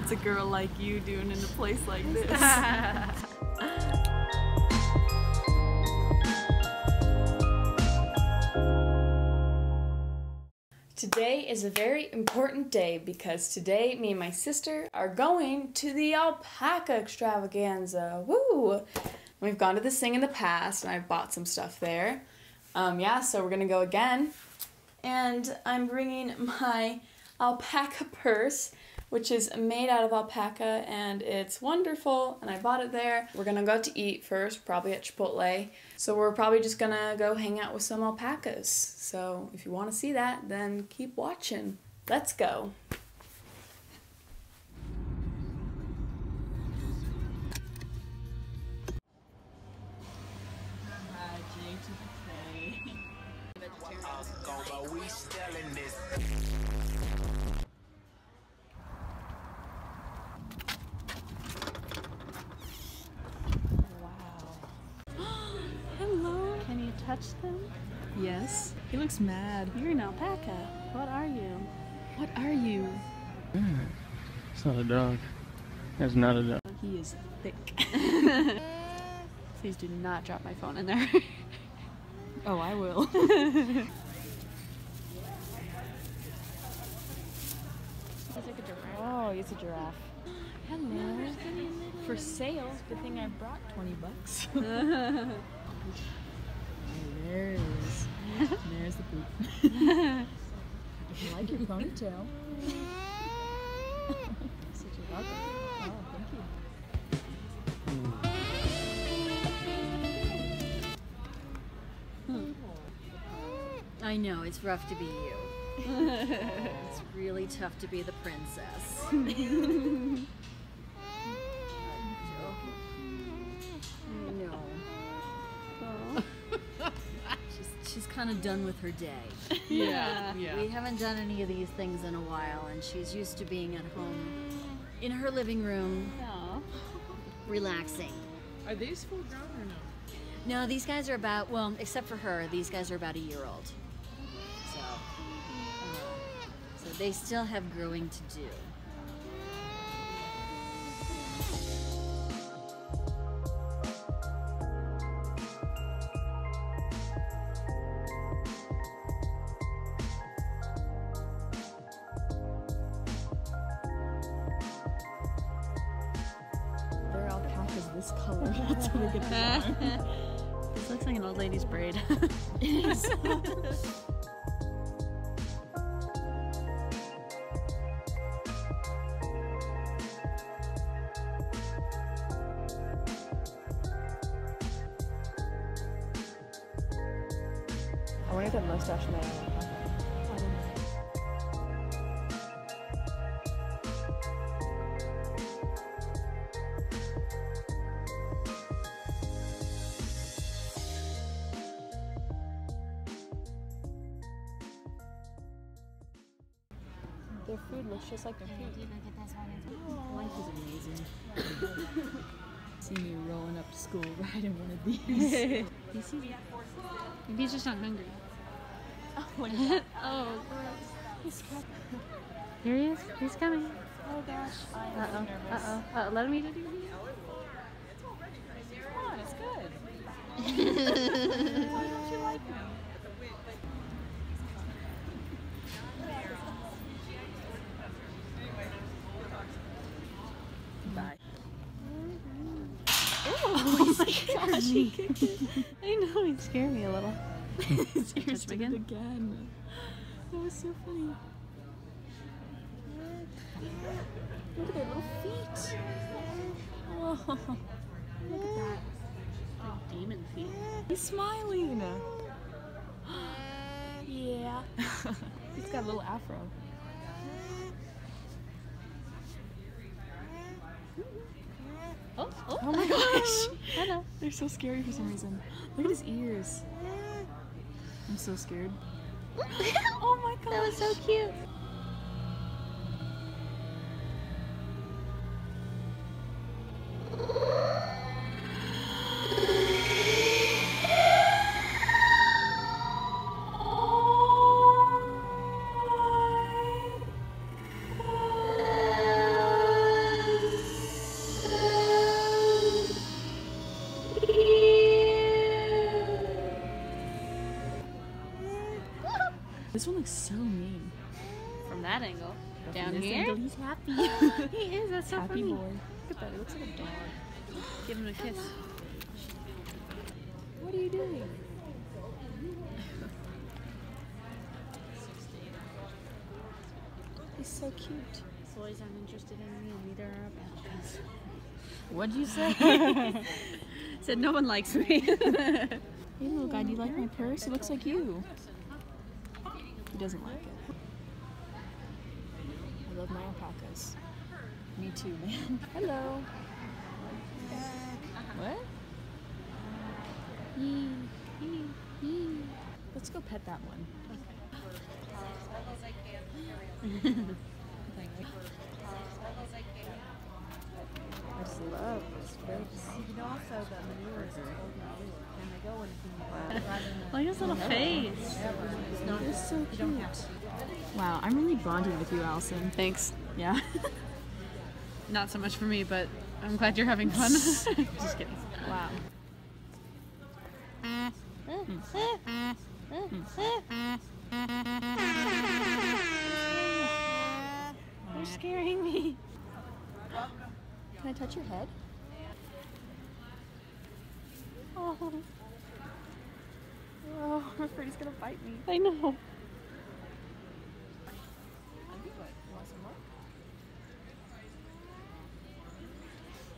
What's a girl like you doing in a place like this? Today is a very important day because today me and my sister are going to the alpaca extravaganza. Woo! We've gone to this thing in the past and I bought some stuff there. Um, yeah, so we're gonna go again. And I'm bringing my alpaca purse, which is made out of alpaca and it's wonderful. And I bought it there. We're gonna go out to eat first, probably at Chipotle. So we're probably just gonna go hang out with some alpacas. So if you wanna see that, then keep watching. Let's go. but we still in this. Hello. Can them? Yes. He looks mad. You're an alpaca. What are you? What are you? Hmm. It's not a dog. That's not a dog. He is thick. Please do not drop my phone in there. Oh, I will. It's like a giraffe. Oh, it's a giraffe. Hello. For sale. Good thing I brought 20 bucks. There it is. There's the poop. I like your ponytail. Such a welcome. Oh, thank you. I know, it's rough to be you. it's really tough to be the princess. I know. She's, she's kind of done with her day. Yeah. We haven't done any of these things in a while, and she's used to being at home in her living room, No. relaxing. Are these full grown or no? No, these guys are about, well, except for her, these guys are about a year old. So, uh, so they still have growing to do. This color. That's how they get the This looks like an old lady's braid. I want to get mustache in Their food looks just like their feet. Life is amazing. See me rolling up to school riding one of these. You see? Maybe he's just not hungry. oh, gross. Here he is. He's coming. Oh gosh, I Uh oh. Uh oh. Uh oh. Let him eat it. Come on, it's good. Why don't you like me? Bye. Oh my gosh, kicked it. I know, he scared me a little. Touch ears again? again. That was so funny. Look at their little feet. Oh, look at that. Demon feet. He's smiling. yeah. He's got a little afro. Oh, oh. Oh my gosh. Hello. They're so scary for some reason. Look at his ears. I'm so scared. Oh my god. That was so cute. This one looks so mean. From that angle. But Down here? angle, he's happy. he is, that's so happy funny. boy. Look at that. It looks like a dog. Give him a kiss. What are you doing? He's so cute. Boys aren't interested in me, and neither are alpacas. What'd you say? Said no one likes me. Hey, little guy, do you like my purse? It looks like you. Doesn't like it. I love my alpacas. Me too, man. Hello. What? Yee, yee, yee. Let's go pet that one. I just love this face. Look at his little face. You're so cute. Wow, I'm really bonding with you, Allison. Thanks. Yeah. Not so much for me, but I'm glad you're having fun. Just kidding. wow. You're scaring me. Can I touch your head? Oh, Oh, I'm afraid he's gonna bite me. I know. Want some more?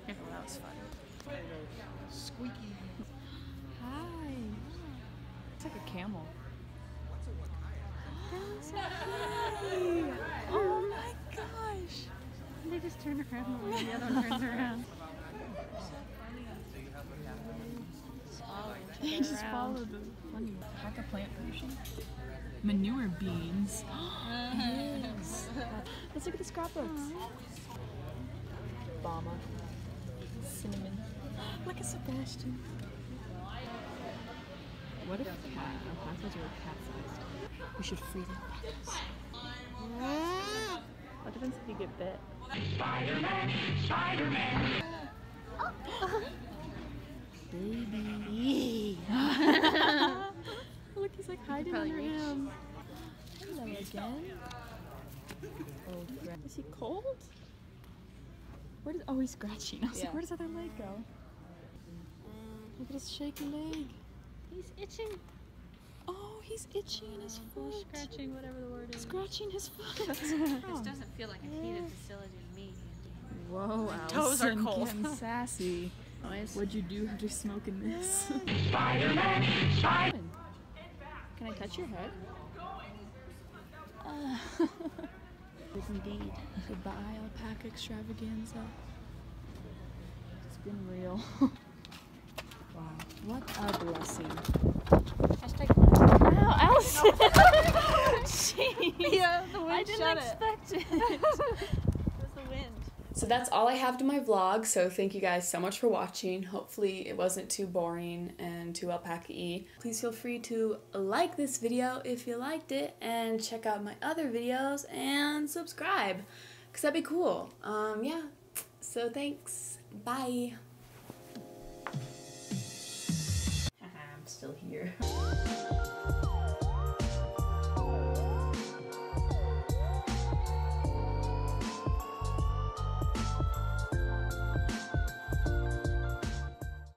Oh, that was fun. Squeaky. Hi. It's like a camel. Oh my gosh. They just turn around when the other one turns around. They just followed the funny pack a plant potion. Manure beans. yes. Let's look at the scrapbooks. Bama. Cinnamon. Look at Sebastian. What if uh, cat alpacas were cat sized? We should free the alpacas. What happens if you get bit? Baby. Look, he's like hiding under reach. him. Hello again. Oh. Is he cold? Where does, oh, he's scratching. I was Yeah. like, where does other leg go? Look at his shaky leg. He's itching. Oh, he's itching his foot. Scratching, whatever the word is. Scratching his foot. This doesn't feel like a heated facility to me. Whoa, Toes are cold. getting sassy. Noise. What'd you do after smoking this? Spider-Man! Can I touch your head? Uh, yes, indeed. Goodbye, alpaca extravaganza. It's been real. wow, what a blessing. Ow, Allison! Jeez. Yeah, the wind I didn't expect it. it was the wind. So that's all I have to my vlog. So thank you guys so much for watching. Hopefully it wasn't too boring and too alpaca-y. Please feel free to like this video if you liked it and check out my other videos and subscribe because that'd be cool. Um, yeah. So thanks. Bye. I'm still here.